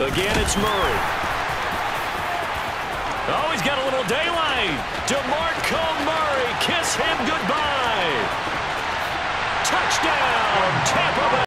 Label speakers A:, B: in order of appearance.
A: Again, it's Murray. Oh, he's got a little daylight. DeMarco Murray, kiss him goodbye. Touchdown.